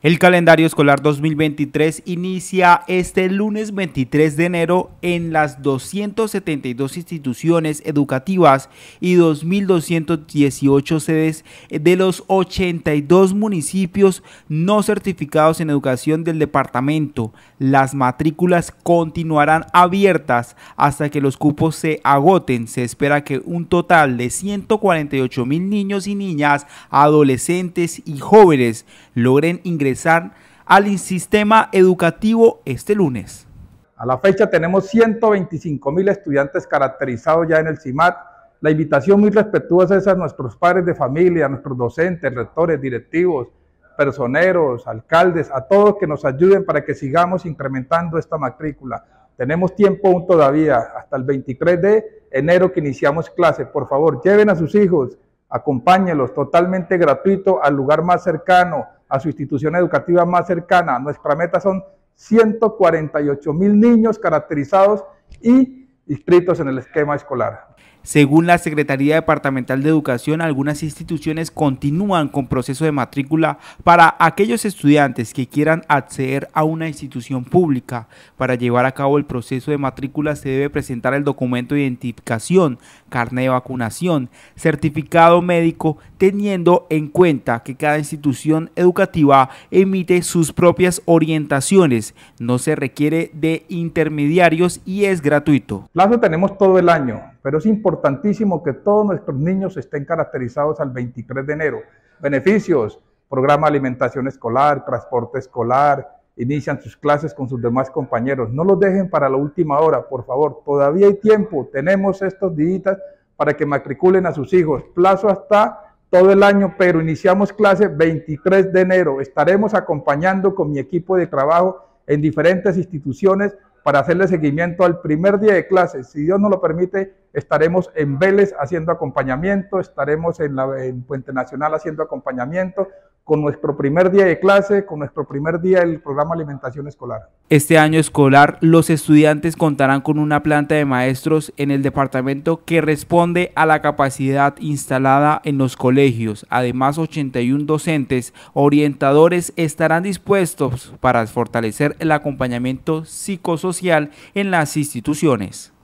El calendario escolar 2023 inicia este lunes 23 de enero en las 272 instituciones educativas y 2.218 sedes de los 82 municipios no certificados en educación del departamento. Las matrículas continuarán abiertas hasta que los cupos se agoten. Se espera que un total de 148 mil niños y niñas, adolescentes y jóvenes logren ingresar al sistema educativo este lunes. A la fecha tenemos 125 mil estudiantes caracterizados ya en el CIMAT. La invitación muy respetuosa es a nuestros padres de familia, a nuestros docentes, rectores, directivos, personeros, alcaldes, a todos que nos ayuden para que sigamos incrementando esta matrícula. Tenemos tiempo aún todavía, hasta el 23 de enero que iniciamos clase. Por favor, lleven a sus hijos, acompáñenlos totalmente gratuito al lugar más cercano, a su institución educativa más cercana. Nuestra meta son 148 mil niños caracterizados y inscritos en el esquema escolar. Según la Secretaría Departamental de Educación, algunas instituciones continúan con proceso de matrícula para aquellos estudiantes que quieran acceder a una institución pública. Para llevar a cabo el proceso de matrícula se debe presentar el documento de identificación, carnet de vacunación, certificado médico, teniendo en cuenta que cada institución educativa emite sus propias orientaciones. No se requiere de intermediarios y es gratuito. Plazo tenemos todo el año pero es importantísimo que todos nuestros niños estén caracterizados al 23 de enero. Beneficios, programa alimentación escolar, transporte escolar, inician sus clases con sus demás compañeros. No los dejen para la última hora, por favor. Todavía hay tiempo. Tenemos estos días para que matriculen a sus hijos. Plazo hasta todo el año, pero iniciamos clase 23 de enero. Estaremos acompañando con mi equipo de trabajo en diferentes instituciones para hacerle seguimiento al primer día de clases. Si Dios nos lo permite, estaremos en Vélez haciendo acompañamiento, estaremos en, la, en Puente Nacional haciendo acompañamiento, con nuestro primer día de clase, con nuestro primer día del programa Alimentación Escolar. Este año escolar, los estudiantes contarán con una planta de maestros en el departamento que responde a la capacidad instalada en los colegios. Además, 81 docentes orientadores estarán dispuestos para fortalecer el acompañamiento psicosocial en las instituciones.